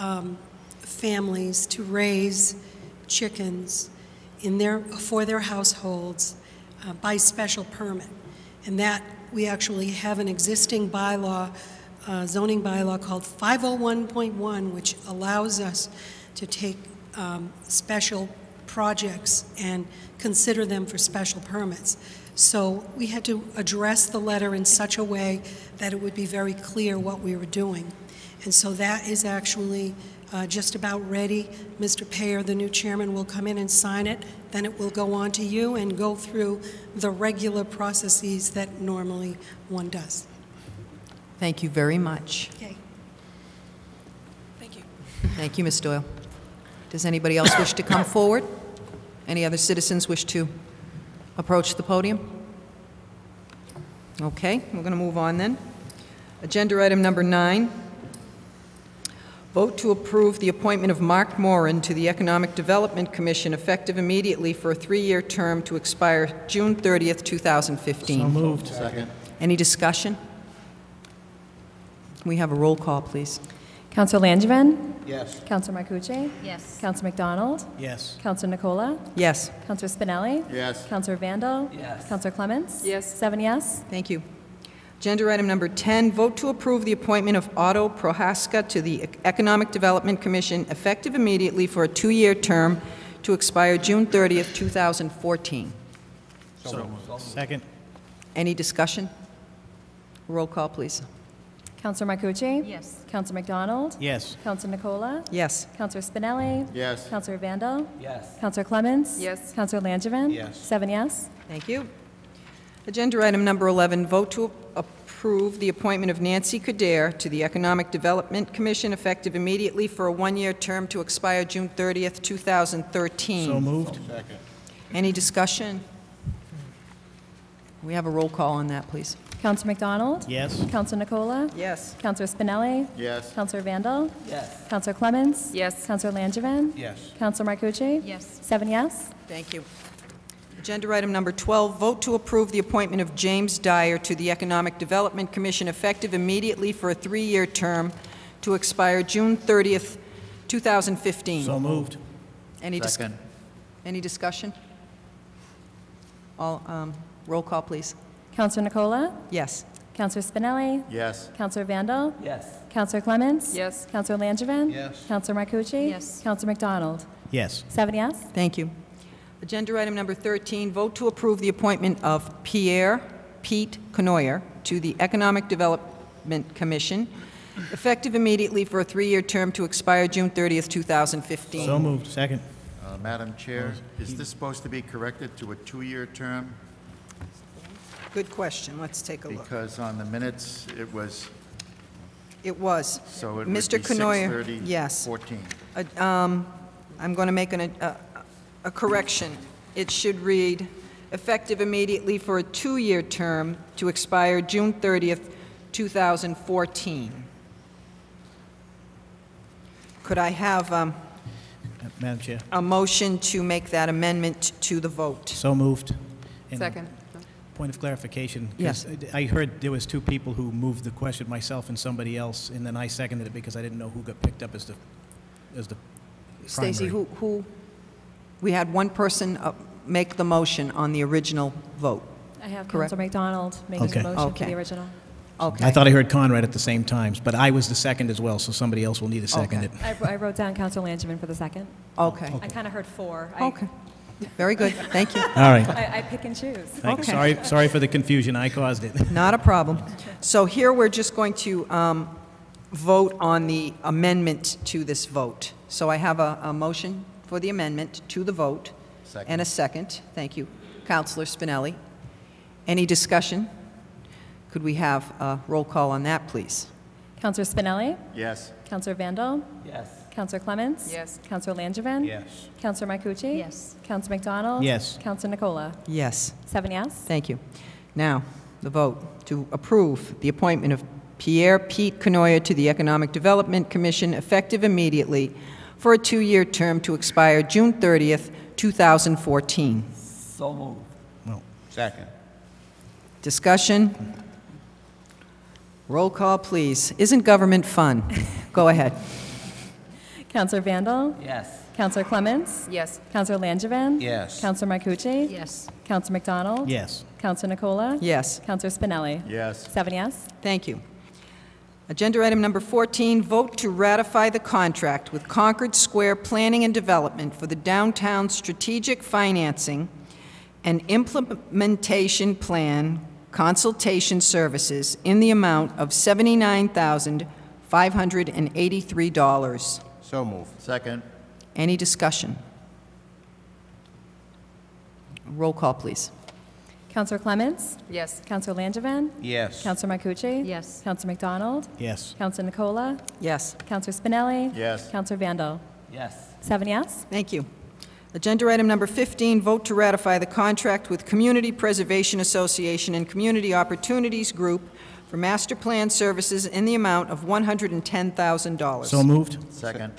um, families to raise chickens in their, for their households uh, by special permit. And that, we actually have an existing bylaw, uh, zoning bylaw called 501.1, which allows us to take um, special projects and consider them for special permits. So we had to address the letter in such a way that it would be very clear what we were doing. And so that is actually uh, just about ready. Mr. Payer, the new chairman, will come in and sign it. Then it will go on to you and go through the regular processes that normally one does. Thank you very much. Okay. Thank you. Thank you, Ms. Doyle. Does anybody else wish to come forward? Any other citizens wish to approach the podium? Okay, we're going to move on then. Agenda item number nine. Vote to approve the appointment of Mark Morin to the Economic Development Commission effective immediately for a three-year term to expire June 30th, 2015. So moved. Second. Any discussion? Can we have a roll call, please? Counselor Langevin? Yes. Counselor Marcucci? Yes. Counselor McDonald? Yes. Counselor Nicola? Yes. Counselor Spinelli? Yes. Counselor Vandal? Yes. Counselor Clements? Yes. Seven yes. Thank you. Agenda item number 10, vote to approve the appointment of Otto Prohaska to the Economic Development Commission effective immediately for a two-year term to expire June 30th, 2014. So Second. Any discussion? Roll call, please. Counselor Marcucci? Yes. Counselor McDonald? Yes. Counselor Nicola? Yes. Counselor Spinelli? Yes. Counselor Vandal? Yes. Counselor Clements? Yes. Counselor Langevin? Yes. Seven yes. Thank you. Agenda item number 11, vote to approve the appointment of Nancy Coderre to the Economic Development Commission effective immediately for a one-year term to expire June 30th, 2013. So moved. Second. Any discussion? We have a roll call on that, please. Counselor McDonald? Yes. Counselor Nicola? Yes. Counselor Spinelli? Yes. Counselor Vandal? Yes. Counselor Clements? Yes. Counselor Langevin? Yes. Counselor Marcucci? Yes. Seven yes. Thank you. Agenda item number 12, vote to approve the appointment of James Dyer to the Economic Development Commission effective immediately for a three-year term to expire June 30th, 2015. So moved. Any dis- Any discussion? All, um, roll call, please. Counselor Nicola? Yes. Counselor Spinelli? Yes. Counselor Vandal? Yes. Counselor Clements? Yes. Counselor Langevin? Yes. Counselor Marcucci? Yes. Counselor McDonald? Yes. Seven yes. Thank you. Agenda item number 13, vote to approve the appointment of Pierre Pete Cournoyer to the Economic Development Commission, effective immediately for a three-year term to expire June 30th, 2015. So moved. Second. Uh, Madam Chair, is this supposed to be corrected to a two-year term? Good question. Let's take a look. Because on the minutes, it was, It was. so it would be Mr. Cournoyer, 6:30, yes. 14. Uh, um, I'm going to make an- a a correction. It should read, effective immediately for a two-year term to expire June 30th, 2014. Could I have um, Madam Chair. a motion to make that amendment to the vote? So moved. And Second. Point of clarification. Yes. I heard there was two people who moved the question, myself and somebody else, and then I seconded it because I didn't know who got picked up as the, as the Stacy, who, who, we had one person uh, make the motion on the original vote. I have Correct. Counselor McDonald making Okay. the motion for the original. Okay. I thought I heard Conrad at the same times, but I was the second as well, so somebody else will need to second Okay. it. I I wrote down Counselor Langevin for the second. Okay. I kind of heard four. I- Okay. Very good. Thank you. All right. I I pick and choose. Thank you. Okay. Sorry, sorry for the confusion. I caused it. Not a problem. So here, we're just going to um, vote on the amendment to this vote. So I have a, a motion for the amendment to the vote. Second. And a second. Thank you. Counselor Spinelli. Any discussion? Could we have a roll call on that, please? Counselor Spinelli? Yes. Counselor Vandal? Yes. Counselor Clements? Yes. Counselor Langevin? Yes. Counselor Marcucci? Yes. Counselor McDonald? Yes. Counselor Nicola? Yes. Seven yes. Thank you. Now, the vote to approve the appointment of Pierre Pete Cournoyer to the Economic Development Commission effective immediately for a two-year term to expire June 30th, 2014. So moved. Well, Second. Discussion? Roll call, please. Isn't government fun? Go ahead. Counselor Vandal? Yes. Counselor Clements? Yes. Counselor Langevin? Yes. Counselor Marcucci? Yes. Counselor McDonald? yes. Counselor Nicola? Yes. Counselor Spinelli? Yes. Seven yes. Thank you. Agenda item number 14, vote to ratify the contract with Concord Square Planning and Development for the downtown strategic financing and implementation plan consultation services in the amount of $79,583. So moved. Second. Any discussion? Roll call, please. Counselor Clements? Yes. Counselor Langevin? Yes. Counselor Marcucci? Yes. Counselor McDonald? Yes. Counselor Nicola? Yes. Counselor Spinelli? Yes. Counselor Vandal? Yes. Seven yes. Thank you. Agenda item number 15, vote to ratify the contract with Community Preservation Association and Community Opportunities Group for master plan services in the amount of $110,000. So moved. Second.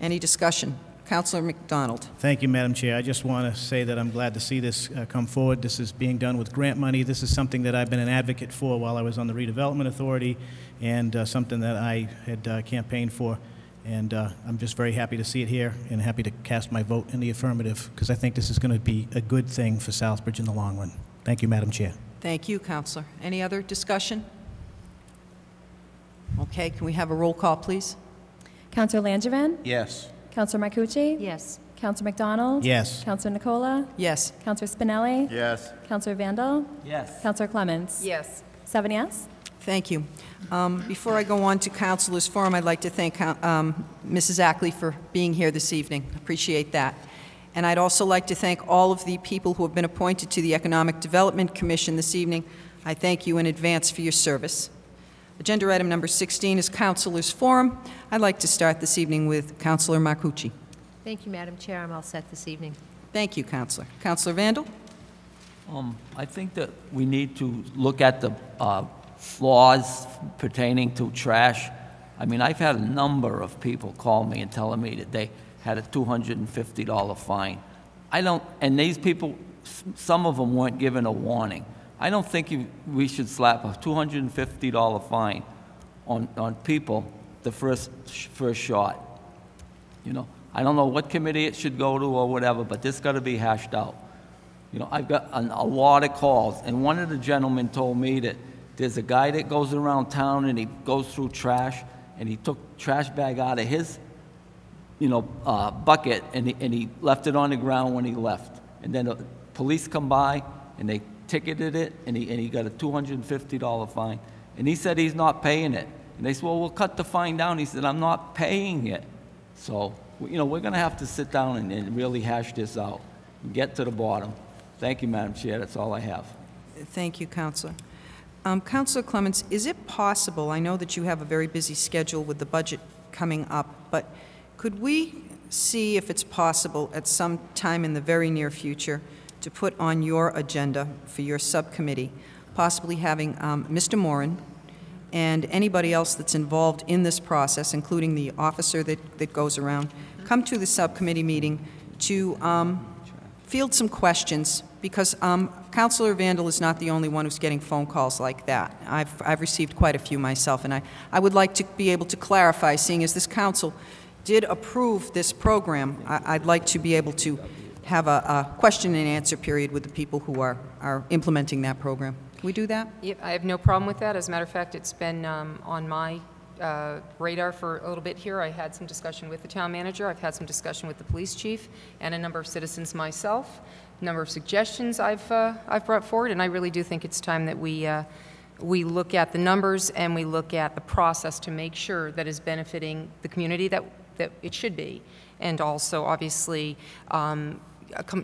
Any discussion? Counselor McDonald. Thank you, Madam Chair. I just want to say that I'm glad to see this uh, come forward. This is being done with grant money. This is something that I've been an advocate for while I was on the redevelopment authority, and uh, something that I had uh, campaigned for. And uh, I'm just very happy to see it here, and happy to cast my vote in the affirmative, because I think this is going to be a good thing for Southbridge in the long run. Thank you, Madam Chair. Thank you, Counselor. Any other discussion? Okay, can we have a roll call, please? Counselor Langevin? Yes. Counselor Marcucci? Yes. Counselor McDonald? Yes. Counselor Nicola? Yes. Counselor Spinelli? Yes. Counselor Vandal? Yes. Counselor Clements? Yes. Seven yes. Thank you. Um, Before I go on to Councilors Forum, I'd like to thank um, Mrs. Ackley for being here this evening. Appreciate that. And I'd also like to thank all of the people who have been appointed to the Economic Development Commission this evening. I thank you in advance for your service. Agenda item number 16 is Councilors' Forum. I'd like to start this evening with Councilor Marcucci. Thank you, Madam Chair. I'm all set this evening. Thank you, Councilor. Councilor Vandal? Um, I think that we need to look at the uh, laws pertaining to trash. I mean, I've had a number of people call me and telling me that they had a $250 fine. I don't, and these people, some of them weren't given a warning. I don't think you, we should slap a $250 fine on, on people the first, first shot. You know, I don't know what committee it should go to or whatever, but this got to be hashed out. You know, I've got an- a lot of calls, and one of the gentlemen told me that there's a guy that goes around town and he goes through trash, and he took trash bag out of his, you know, uh, bucket, and he, and he left it on the ground when he left. And then the police come by, and they ticketed it, and he, and he got a $250 fine. And he said he's not paying it. And they said, well, we'll cut the fine down. He said, I'm not paying it. So, you know, we're going to have to sit down and, and really hash this out and get to the bottom. Thank you, Madam Chair. That's all I have. Thank you, Counselor. Um, Counselor Clements, is it possible, I know that you have a very busy schedule with the budget coming up, but could we see if it's possible at some time in the very near future to put on your agenda for your subcommittee, possibly having um, Mr. Moran and anybody else that's involved in this process, including the officer that, that goes around, come to the subcommittee meeting to um, field some questions, because um, Counselor Vandal is not the only one who's getting phone calls like that. I've, I've received quite a few myself, and I, I would like to be able to clarify, seeing as this council did approve this program, I, I'd like to be able to have a, a question and answer period with the people who are, are implementing that program. Can we do that? Yep, I have no problem with that. As a matter of fact, it's been um, on my uh, radar for a little bit here. I had some discussion with the town manager, I've had some discussion with the police chief, and a number of citizens myself, a number of suggestions I've, uh, I've brought forward, and I really do think it's time that we, uh, we look at the numbers and we look at the process to make sure that is benefiting the community that, that it should be, and also, obviously, um,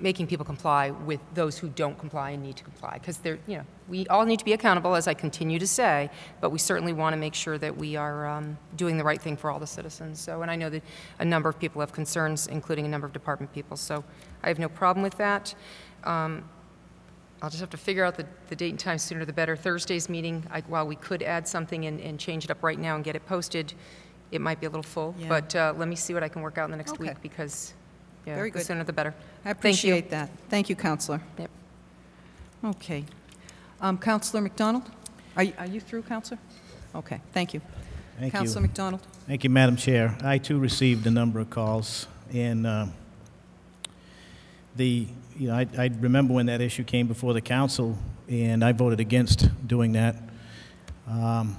making people comply with those who don't comply and need to comply. Because they're, you know, we all need to be accountable, as I continue to say, but we certainly want to make sure that we are um, doing the right thing for all the citizens. So, and I know that a number of people have concerns, including a number of department people, so I have no problem with that. Um, I'll just have to figure out the, the date and time sooner the better. Thursday's meeting, I, while we could add something and, and change it up right now and get it posted, it might be a little full. Yeah. But uh, let me see what I can work out in the next Okay. week because, yeah, Very the good. sooner the better. I Thank you. appreciate that. Thank you, Counselor. Yep. Okay. Um, Counselor McDonald? Are you, are you through, Counselor? Okay, thank you. Thank you. Counselor McDonald? Thank you, Madam Chair. I too received a number of calls, and um, the, you know, I, I remember when that issue came before the council, and I voted against doing that. Um,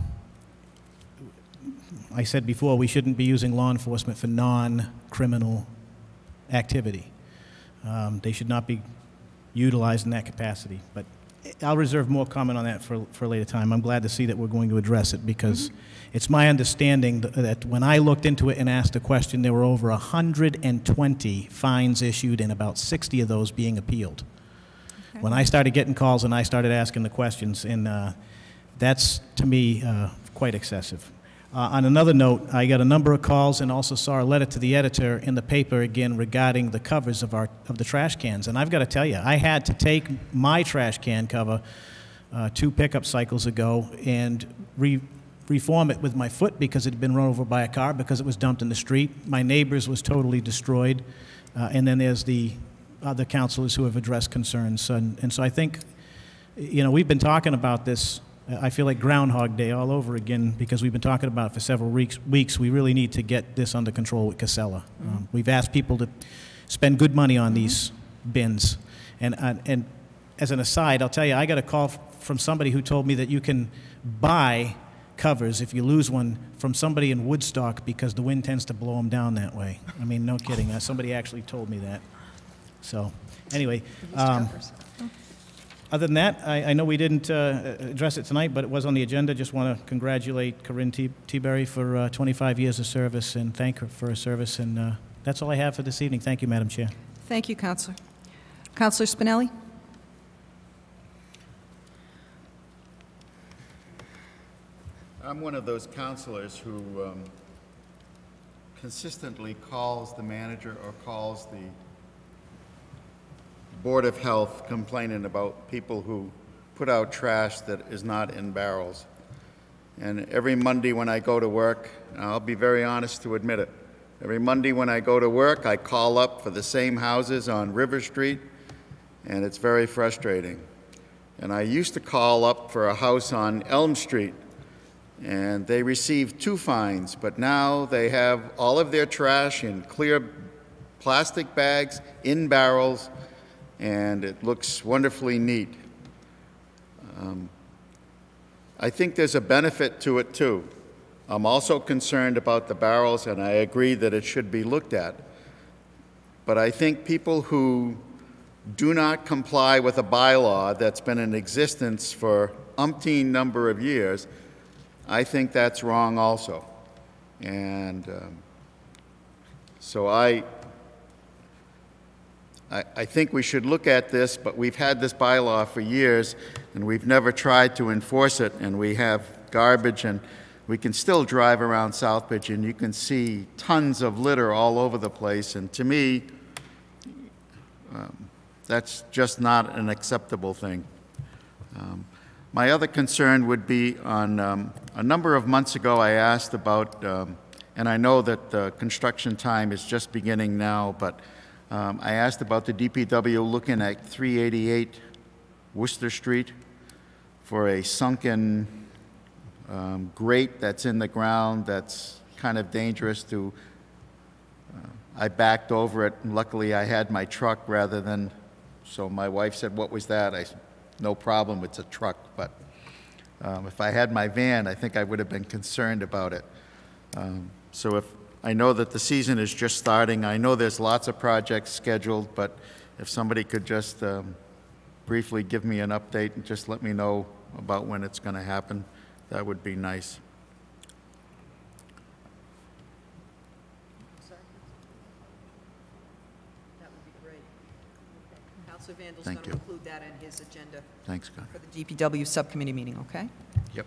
I said before, we shouldn't be using law enforcement for non-criminal activity. Um, They should not be utilized in that capacity, but I'll reserve more comment on that for, for a later time. I'm glad to see that we're going to address it, because it's my understanding th- that when I looked into it and asked the question, there were over 120 fines issued and about 60 of those being appealed. When I started getting calls and I started asking the questions, and uh, that's, to me, uh, quite excessive. Uh, On another note, I got a number of calls and also saw a letter to the editor in the paper again regarding the covers of our, of the trash cans. And I've got to tell you, I had to take my trash can cover uh, two pickup cycles ago and re- reform it with my foot because it had been run over by a car because it was dumped in the street. My neighbor's was totally destroyed. Uh, And then there's the other councilors who have addressed concerns. And, and so I think, you know, we've been talking about this, I feel like Groundhog Day all over again because we've been talking about it for several weeks. weeks. We really need to get this under control with Casella. Um, we've asked people to spend good money on these bins. And, and, and as an aside, I'll tell you, I got a call f- from somebody who told me that you can buy covers if you lose one from somebody in Woodstock because the wind tends to blow them down that way. I mean, no kidding. Uh, Somebody actually told me that. So, anyway, um, other than that, I, I know we didn't uh, address it tonight, but it was on the agenda. Just want to congratulate Corinne T- Tiberri for uh, 25 years of service and thank her for her service. And uh, that's all I have for this evening. Thank you, Madam Chair. Thank you, Counselor. Counselor Spinelli? I'm one of those counselors who um, consistently calls the manager or calls the Board of Health complaining about people who put out trash that is not in barrels. And every Monday when I go to work, I'll be very honest to admit it, every Monday when I go to work, I call up for the same houses on River Street, and it's very frustrating. And I used to call up for a house on Elm Street, and they received two fines, but now they have all of their trash in clear plastic bags, in barrels, and it looks wonderfully neat. Um, I think there's a benefit to it too. I'm also concerned about the barrels, and I agree that it should be looked at. But I think people who do not comply with a bylaw that's been in existence for umpteen number of years, I think that's wrong also. And um, so I, I, I think we should look at this, but we've had this bylaw for years, and we've never tried to enforce it, and we have garbage, and we can still drive around Southbridge, and you can see tons of litter all over the place, and to me, um, that's just not an acceptable thing. Um, my other concern would be on, um, a number of months ago, I asked about, um, and I know that the construction time is just beginning now, but um, I asked about the DPW looking at 388 Worcester Street for a sunken um, grate that's in the ground that's kind of dangerous to, uh, I backed over it, and luckily I had my truck rather than, so my wife said, what was that? I said, no problem, it's a truck, but um, if I had my van, I think I would have been concerned about it. Um, So if, I know that the season is just starting, I know there's lots of projects scheduled, but if somebody could just um, briefly give me an update and just let me know about when it's going to happen, that would be nice. That would be. Counselor Vandal's Thank going to you. include that in his agenda Thanks, Con. for the DPW Subcommittee meeting, okay? Yep.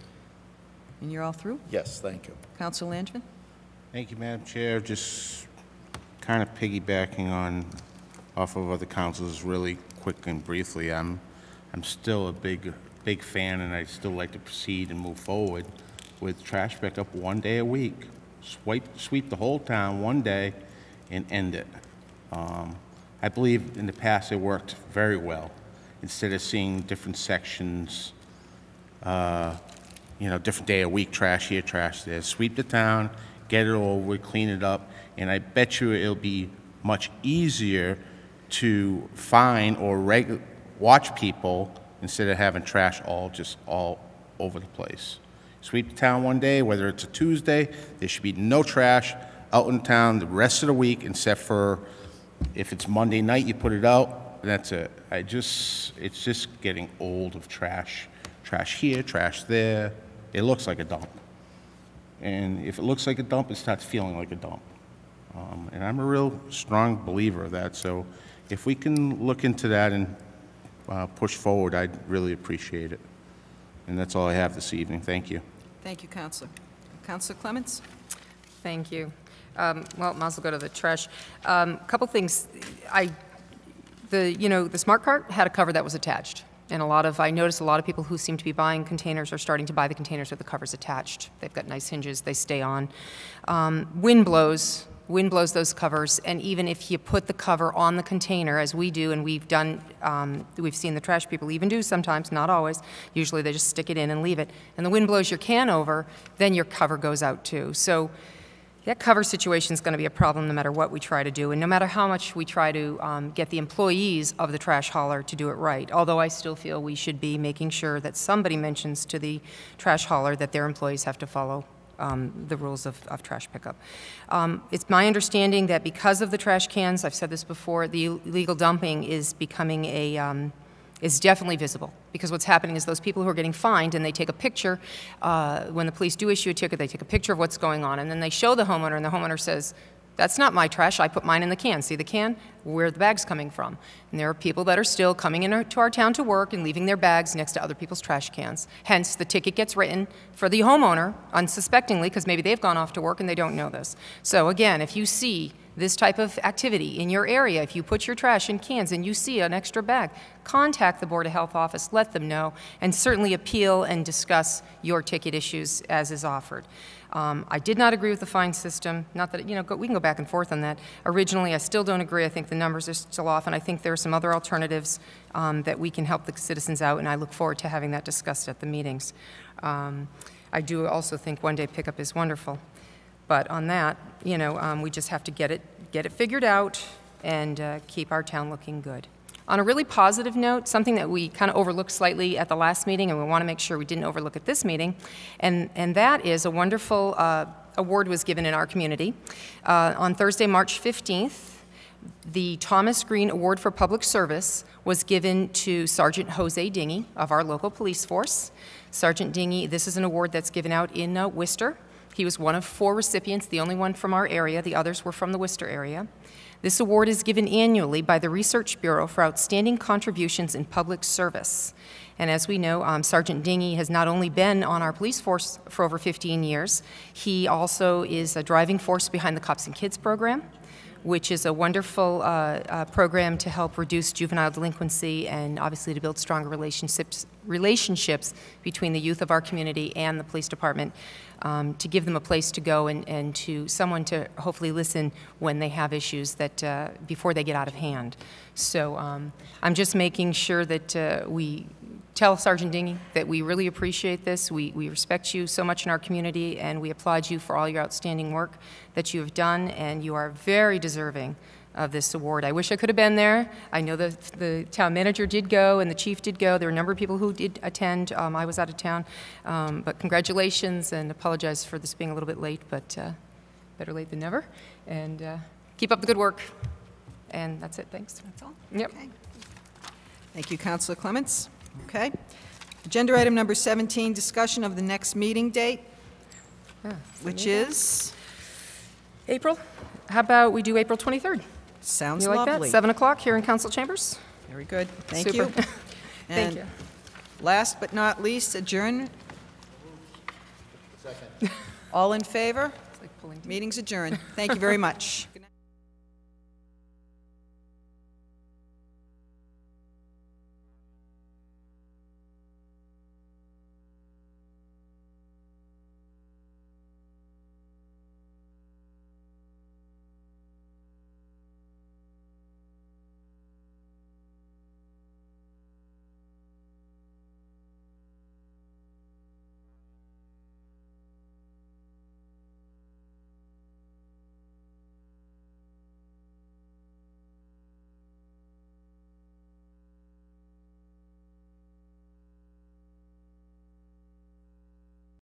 And you're all through? Yes, thank you. Counselor Langevin? Thank you, Madam Chair. Just kind of piggybacking on, off of other councils really quick and briefly. I'm, I'm still a big, big fan, and I'd still like to proceed and move forward with trash pickup one day a week. Swipe, sweep the whole town one day and end it. Um, I believe in the past it worked very well. Instead of seeing different sections, uh, you know, different day a week, trash here, trash there. Sweep the town, get it over, clean it up, and I bet you it'll be much easier to find or reg- watch people instead of having trash all just all over the place. Sweep the town one day, whether it's a Tuesday, there should be no trash out in town the rest of the week except for if it's Monday night, you put it out, that's it. I just, it's just getting old of trash. Trash here, trash there. It looks like a dump. And if it looks like a dump, it starts feeling like a dump. Um, and I'm a real strong believer of that. So if we can look into that and uh, push forward, I'd really appreciate it. And that's all I have this evening. Thank you. Thank you, Counselor. Counselor Clements? Thank you. Um, Well, might as well go to the trash. A Couple things. I, the, you know, the smart cart had a cover that was attached. And a lot of, I notice a lot of people who seem to be buying containers are starting to buy the containers with the covers attached. They've got nice hinges, they stay on. Um, Wind blows, wind blows those covers, and even if you put the cover on the container, as we do, and we've done, um, we've seen the trash people even do sometimes, not always, usually they just stick it in and leave it, and the wind blows your can over, then your cover goes out too. So that cover situation is going to be a problem no matter what we try to do, and no matter how much we try to um, get the employees of the trash hauler to do it right. Although I still feel we should be making sure that somebody mentions to the trash hauler that their employees have to follow um, the rules of, of trash pickup. Um, It's my understanding that because of the trash cans, I've said this before, the illegal dumping is becoming a, um, is definitely visible. Because what's happening is those people who are getting fined, and they take a picture, uh, when the police do issue a ticket, they take a picture of what's going on, and then they show the homeowner, and the homeowner says, That's not my trash. I put mine in the can. See the can? Where the bag's coming from. And there are people that are still coming into our town to work and leaving their bags next to other people's trash cans. Hence, the ticket gets written for the homeowner unsuspectingly because maybe they've gone off to work and they don't know this. So again, if you see this type of activity in your area, if you put your trash in cans and you see an extra bag, contact the Board of Health office, let them know, and certainly appeal and discuss your ticket issues as is offered. Um, I did not agree with the fine system, not that, you know, go, we can go back and forth on that. Originally, I still don't agree. I think the numbers are still off, and I think there are some other alternatives um, that we can help the citizens out, and I look forward to having that discussed at the meetings. Um, I do also think one-day pickup is wonderful. But on that, you know, um, we just have to get it, get it figured out and uh, keep our town looking good. On a really positive note, something that we kind of overlooked slightly at the last meeting, and we want to make sure we didn't overlook at this meeting, and, and that is a wonderful uh, award was given in our community. Uh, on Thursday, March 15th, the Thomas Green Award for Public Service was given to Sergeant Jose Dingy of our local police force. Sergeant Dingy, this is an award that's given out in uh, Worcester. He was one of four recipients, the only one from our area. The others were from the Worcester area. This award is given annually by the Research Bureau for outstanding contributions in public service. And as we know, um, Sergeant Dingy has not only been on our police force for over 15 years, he also is a driving force behind the Cops and Kids program which is a wonderful uh, uh, program to help reduce juvenile delinquency and obviously to build stronger relationships, relationships between the youth of our community and the police department, um, to give them a place to go and, and to someone to hopefully listen when they have issues that uh, before they get out of hand. So um, I'm just making sure that uh, we tell Sergeant Dingy that we really appreciate this. We, we respect you so much in our community, and we applaud you for all your outstanding work that you have done, and you are very deserving of this award. I wish I could have been there. I know the, the town manager did go and the chief did go. There were a number of people who did attend. Um, I was out of town. Um, but congratulations and apologize for this being a little bit late, but uh, better late than never. And uh, keep up the good work. And that's it. Thanks. That's all. Yep. Thank you, Councilor Clements. Okay. Agenda item number 17, discussion of the next meeting date, Yeah. which is, April? How about we do April 23rd? sounds You like that? lovely. 7 o'clock here in council chambers? Very good. Thank Super. you. Thank And you. Last but not least, adjourn. All in favor? It's like pulling. Meeting's adjourned. Thank you very much.